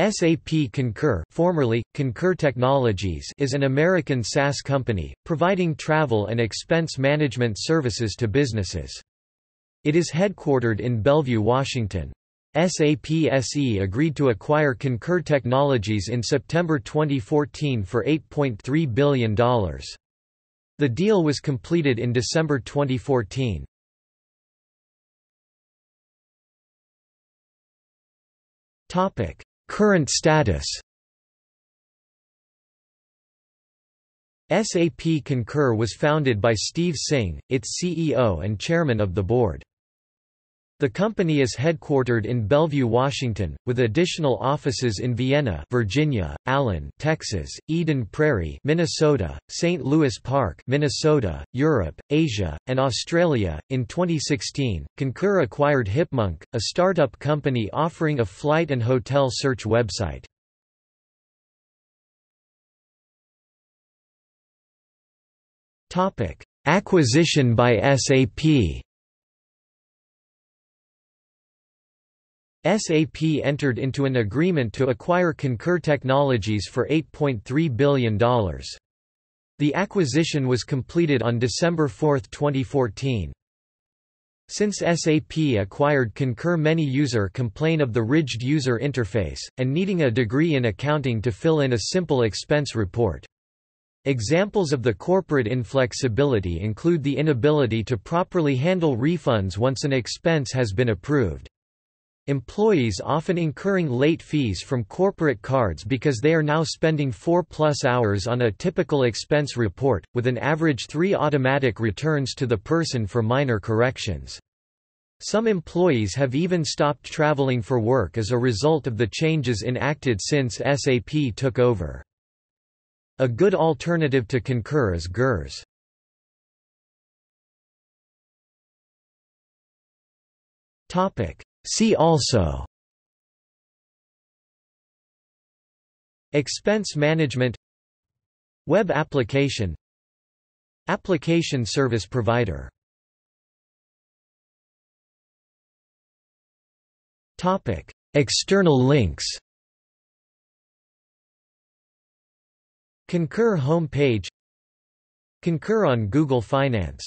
SAP Concur formerly, Concur Technologies is an American SaaS company, providing travel and expense management services to businesses. It is headquartered in Bellevue, Washington. SAP SE agreed to acquire Concur Technologies in September 2014 for $8.3 billion. The deal was completed in December 2014. Topic Current status SAP Concur was founded by Steve Singh, its CEO and chairman of the board. The company is headquartered in Bellevue, Washington, with additional offices in Vienna, Virginia, Allen, Texas, Eden Prairie, Minnesota, St. Louis Park, Minnesota, Europe, Asia, and Australia. In 2016, Concur acquired Hipmunk, a startup company offering a flight and hotel search website. Topic: Acquisition by SAP. SAP entered into an agreement to acquire Concur Technologies for $8.3 billion. The acquisition was completed on December 4, 2014. Since SAP acquired Concur many user complain of the ridged user interface, and needing a degree in accounting to fill in a simple expense report. Examples of the corporate inflexibility include the inability to properly handle refunds once an expense has been approved. Employees often incurring late fees from corporate cards because they are now spending 4-plus hours on a typical expense report, with an average three automatic returns to the person for minor corrections. Some employees have even stopped traveling for work as a result of the changes enacted since SAP took over. A good alternative to Concur is GERS. Topic See also. Expense management. Web application. Application service provider. Topic. External links. Concur home page Concur on Google Finance